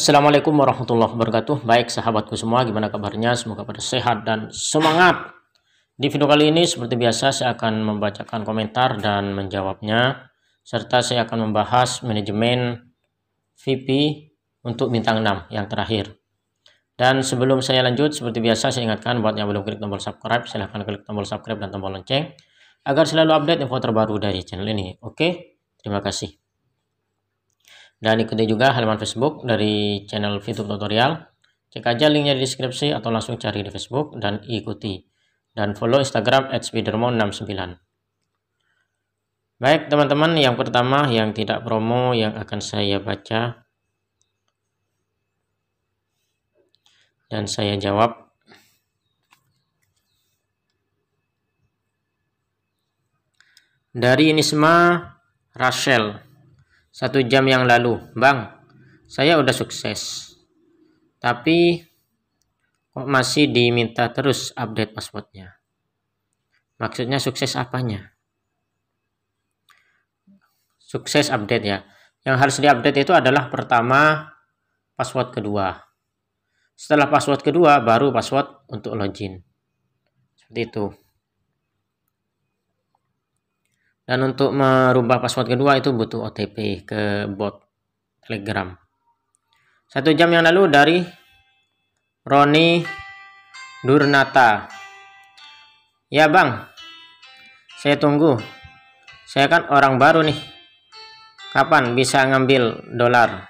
Assalamualaikum warahmatullahi wabarakatuh. Baik sahabatku semua gimana kabarnya? Semoga pada sehat dan semangat. Di video kali ini seperti biasa saya akan membacakan komentar dan menjawabnya Serta saya akan membahas manajemen VP untuk bintang 6 yang terakhir. Dan sebelum saya lanjut seperti biasa saya ingatkan buat yang belum klik tombol subscribe Silahkan klik tombol subscribe dan tombol lonceng Agar selalu update info terbaru dari channel ini. Oke terima kasih dan ikuti juga halaman Facebook dari channel YouTube tutorial. Cek aja linknya di deskripsi atau langsung cari di Facebook dan ikuti. Dan follow Instagram at 69 Baik teman-teman, yang pertama yang tidak promo yang akan saya baca. Dan saya jawab. Dari Nisma Rachel satu jam yang lalu. Bang, saya udah sukses. Tapi kok masih diminta terus update passwordnya? Maksudnya sukses apanya? Sukses update ya. Yang harus diupdate itu adalah pertama password kedua. Setelah password kedua baru password untuk login. Seperti itu. Dan untuk merubah password kedua itu butuh OTP ke bot Telegram. Satu jam yang lalu dari Roni Durnata. Ya bang, saya tunggu. Saya kan orang baru nih. Kapan bisa ngambil dolar?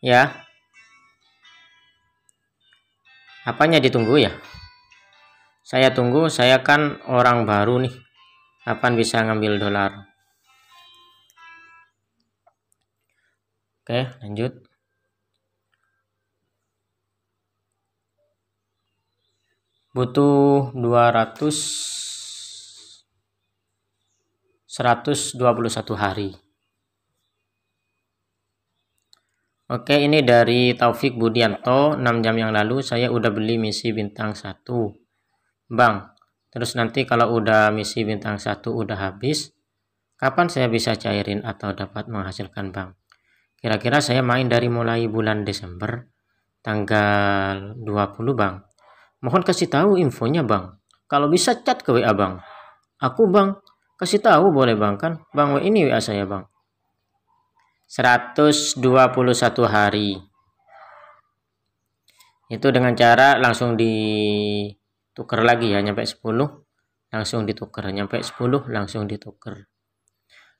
Ya. Apanya ditunggu ya? Saya tunggu, saya kan orang baru nih kapan bisa ngambil dolar? Oke lanjut. Butuh 200 121 hari. Oke ini dari Taufik Budianto 6 jam yang lalu. Saya udah beli misi bintang 1 Bang Terus nanti kalau udah misi bintang satu udah habis, kapan saya bisa cairin atau dapat menghasilkan bank? Kira-kira saya main dari mulai bulan Desember tanggal 20 bang. Mohon kasih tahu infonya bang. Kalau bisa chat ke WA bang. Aku bang, kasih tahu boleh bang kan? Bang ini WA saya bang. 121 hari. Itu dengan cara langsung di tuker lagi ya nyampe 10 langsung ditukar nyampe 10 langsung ditukar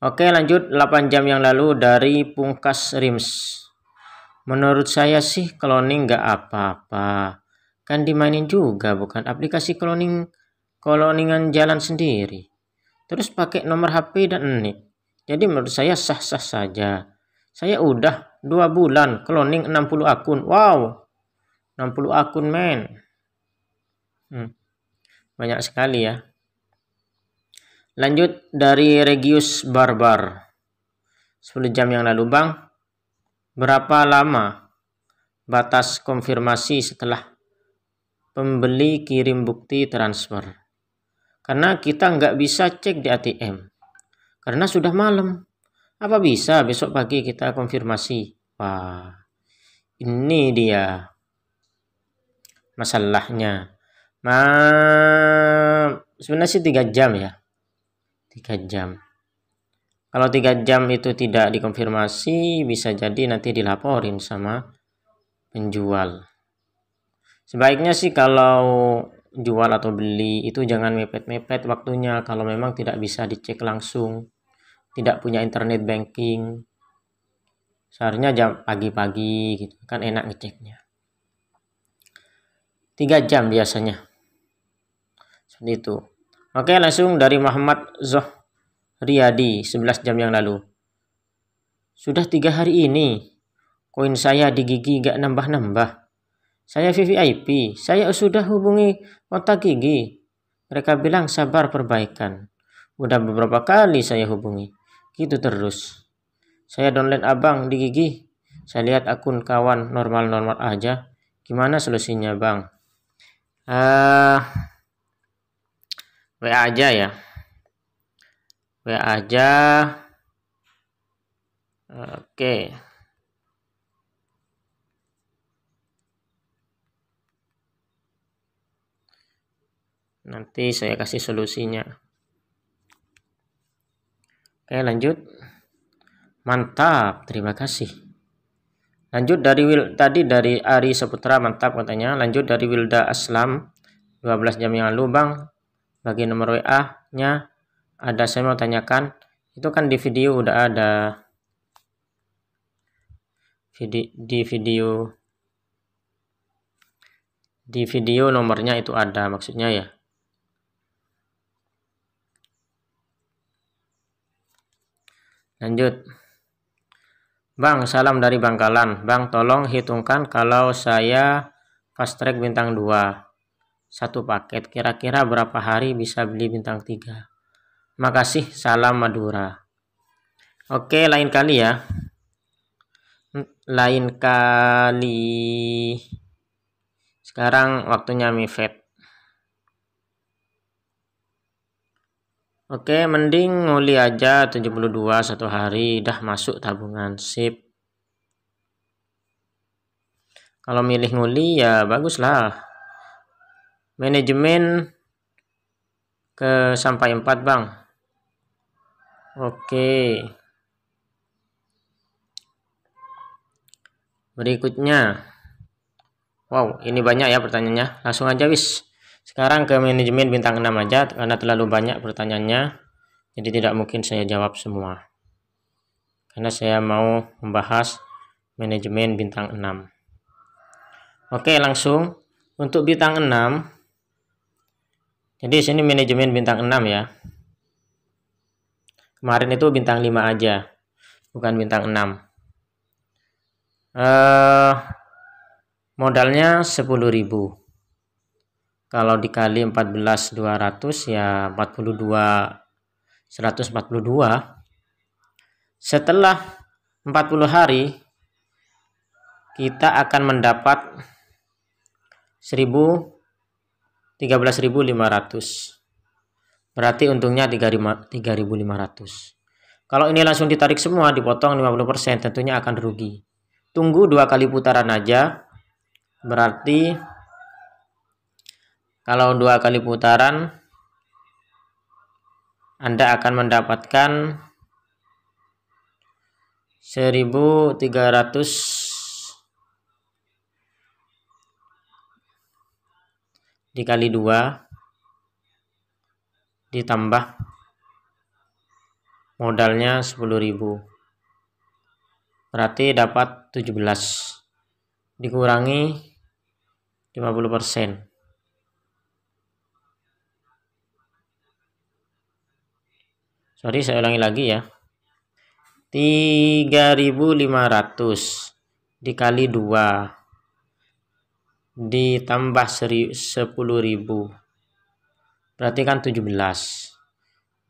oke lanjut. 8 jam yang lalu dari pungkas rims. Menurut saya sih cloning nggak apa-apa. Kan dimainin juga bukan aplikasi cloning cloningan jalan sendiri. Terus pakai nomor HP dan nik jadi menurut saya sah-sah saja. Saya udah dua bulan cloning 60 akun. Wow! 60 akun men Hmm. Banyak sekali ya. Lanjut dari Regius Barbar. 10 jam yang lalu Bang. Berapa lama batas konfirmasi setelah pembeli kirim bukti transfer? Karena kita nggak bisa cek di ATM. Karena sudah malam. Apa bisa besok pagi kita konfirmasi? Wah, ini dia masalahnya Ma sebenarnya sih tiga jam ya. Tiga jam. Kalau tiga jam itu tidak dikonfirmasi, bisa jadi nanti dilaporin sama penjual. Sebaiknya sih kalau jual atau beli itu jangan mepet-mepet waktunya kalau memang tidak bisa dicek langsung, tidak punya internet banking. Seharusnya jam pagi-pagi gitu kan enak ngeceknya. Tiga jam biasanya itu. Oke langsung dari Muhammad Zoh Riyadi 11 jam yang lalu. Sudah tiga hari ini koin saya di gigi gak nambah-nambah. Saya VVIP saya sudah hubungi kontak gigi. Mereka bilang sabar perbaikan. Udah beberapa kali saya hubungi. Gitu terus. Saya download abang di gigi. Saya lihat akun kawan normal-normal aja. Gimana solusinya bang? Uh, WA aja ya? WA aja. Oke. Nanti saya kasih solusinya. Oke lanjut. Mantap terima kasih. Lanjut dari Wil, tadi dari Ari Seputra mantap katanya. Lanjut dari Wilda Aslam 12 jam yang lalu Bang bagi nomor WA nya ada saya mau tanyakan itu kan di video udah ada. Di video. Di video nomornya itu ada maksudnya ya. Lanjut. Bang salam dari Bangkalan. Bang tolong hitungkan kalau saya fast track bintang 2 satu paket kira-kira berapa hari bisa beli bintang 3 makasih salam Madura. Oke lain kali ya. Lain kali. Sekarang waktunya mifet oke mending nguli aja 72 satu hari dah masuk tabungan. Sip. Kalau milih nguli ya bagus lah manajemen ke sampai 4 bang. Oke. Berikutnya. Wow ini banyak ya pertanyaannya. Langsung aja wis. Sekarang ke manajemen bintang 6 aja karena terlalu banyak pertanyaannya jadi tidak mungkin saya jawab semua. Karena saya mau membahas manajemen bintang 6 oke langsung. Untuk bintang 6 jadi sini manajemen bintang 6 ya. Kemarin itu bintang 5 aja bukan bintang 6 eh, modalnya 10.000 kalau dikali 14 200 ya 42 142 setelah 40 hari kita akan mendapat 1000 13.500 berarti untungnya 3.500 kalau ini langsung ditarik semua dipotong 50% tentunya akan rugi. Tunggu dua kali putaran aja. Berarti kalau dua kali putaran Anda akan mendapatkan 1300 dikali dua ditambah modalnya 10.000 berarti dapat 17 dikurangi 50% sorry saya ulangi lagi ya. 3500 dikali 2 ditambah 10.000 berarti kan 17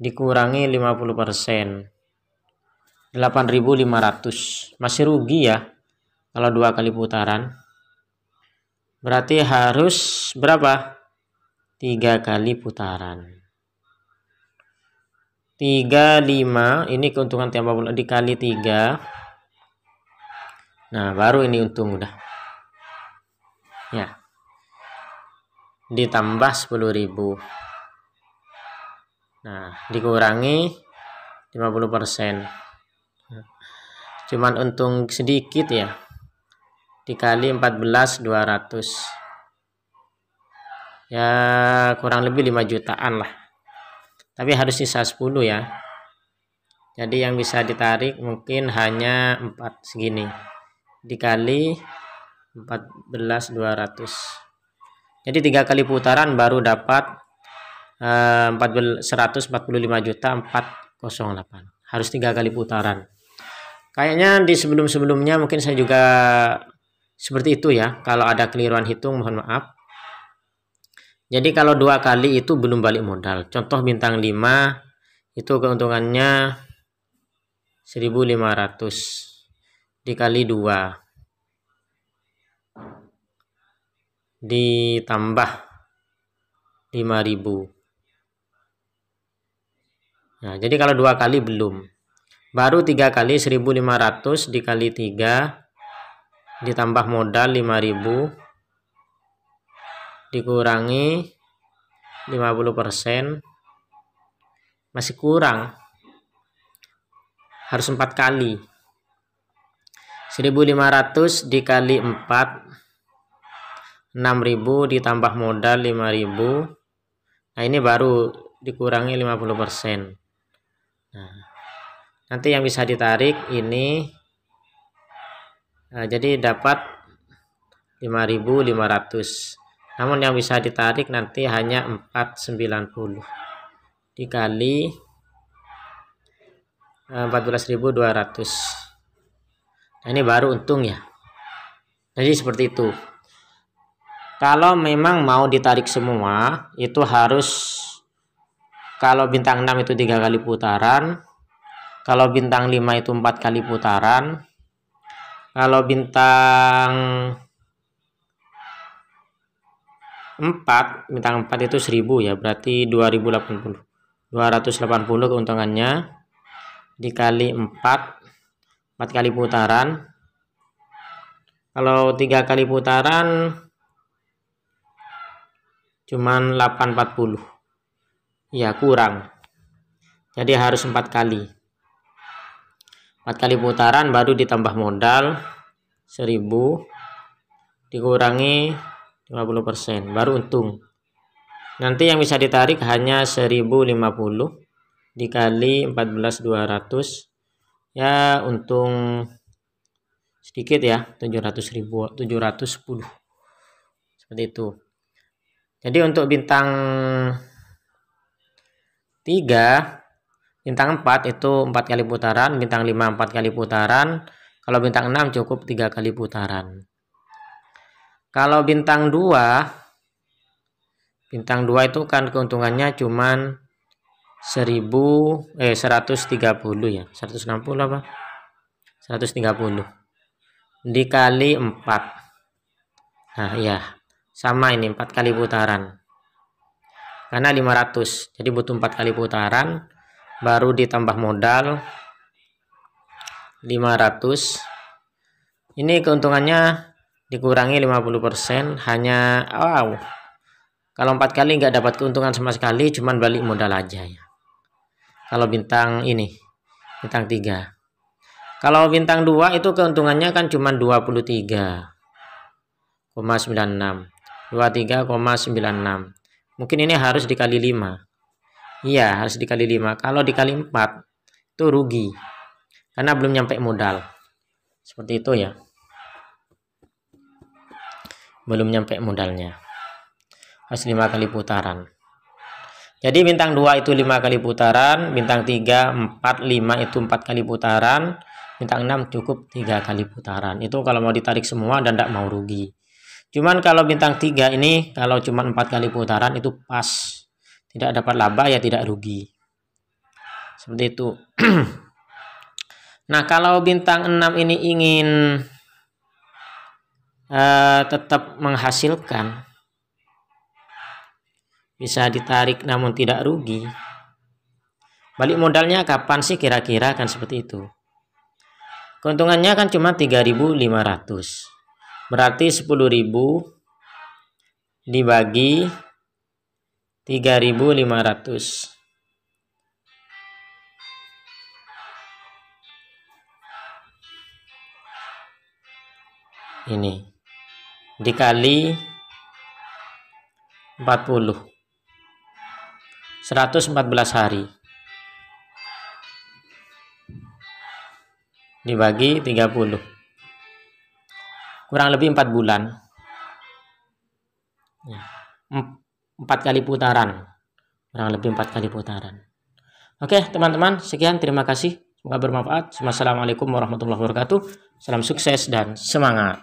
dikurangi 50% 8.500 masih rugi ya kalau dua kali putaran. Berarti harus berapa? Tiga kali putaran. 35 ini keuntungan tiap bulan dikali 3 nah baru ini untung udah ya. Ditambah 10.000 nah dikurangi 50 persen. Cuman untung sedikit ya. Dikali 14 200 ya kurang lebih 5 jutaan lah. Tapi harus sisa 10 ya. Jadi yang bisa ditarik mungkin hanya 4 segini. Dikali 14 200 jadi tiga kali putaran baru dapat eh, 145 juta 408 harus tiga kali putaran Kayaknya di sebelum-sebelumnya mungkin saya juga seperti itu ya. Kalau ada keliruan hitung mohon maaf. Jadi kalau dua kali itu belum balik modal. Contoh bintang 5 itu keuntungannya 1500 dikali 2 ditambah 5000 nah jadi kalau dua kali belum. Baru tiga kali 1500 dikali 3 ditambah modal 5000 dikurangi 50% masih kurang. Harus empat kali. 1500 dikali 4 6000 ditambah modal 5000 nah ini baru dikurangi 50% nah nanti yang bisa ditarik ini nah, jadi dapat 5500 namun yang bisa ditarik nanti hanya 490 dikali 14.200 nah, ini baru untung ya. Jadi seperti itu kalau memang mau ditarik semua itu harus kalau bintang 6 itu tiga kali putaran kalau bintang 5 itu empat kali putaran kalau bintang 4 bintang 4 itu 1000 ya berarti 2080 280 keuntungannya dikali 4 4 kali putaran. Kalau tiga kali putaran cuman 840 ya kurang. Jadi harus empat kali. Empat kali putaran baru ditambah modal 1000 dikurangi 50% baru untung. Nanti yang bisa ditarik hanya 1050 dikali 14.200 ya untung sedikit ya 700 ribu 710 seperti itu jadi untuk bintang 3 bintang 4 itu 4 kali putaran bintang 5 4 kali putaran. Kalau bintang 6 cukup 3 kali putaran. Kalau bintang 2 bintang 2 itu kan keuntungannya cuman 1000 eh 130 ya. 160 apa? 130 dikali 4 nah ya sama ini 4 kali putaran. Karena 500 jadi butuh 4 kali putaran baru ditambah modal 500 ini keuntungannya dikurangi 50% hanya wow. Kalau empat kali nggak dapat keuntungan sama sekali cuman balik modal aja ya. Kalau bintang ini bintang 3 kalau bintang 2 itu keuntungannya kan cuma 23,96 23,96 mungkin ini harus dikali 5 iya harus dikali 5 kalau dikali 4 itu rugi. Karena belum nyampe modal. Seperti itu ya. Belum nyampe modalnya. Harus 5 kali putaran. Jadi bintang 2 itu 5 kali putaran, bintang 3, 4, 5 itu 4 kali putaran, bintang 6 cukup 3 kali putaran. Itu kalau mau ditarik semua dan tidak mau rugi. Cuman kalau bintang 3 ini kalau cuma 4 kali putaran itu pas. Tidak dapat laba ya tidak rugi. Seperti itu. nah, kalau bintang 6 ini ingin uh, tetap menghasilkan bisa ditarik namun tidak rugi balik modalnya kapan sih kira-kira kan seperti itu keuntungannya kan cuma 3500 berarti 10.000 dibagi 3500 ini. Dikali 40 114 hari. Dibagi 30 kurang lebih 4 bulan. 4 kali putaran. Kurang lebih 4 kali putaran. Oke teman-teman sekian. Terima kasih. Semoga bermanfaat. Assalamualaikum warahmatullahi wabarakatuh. Salam sukses dan semangat